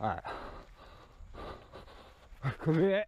Alright. Come here.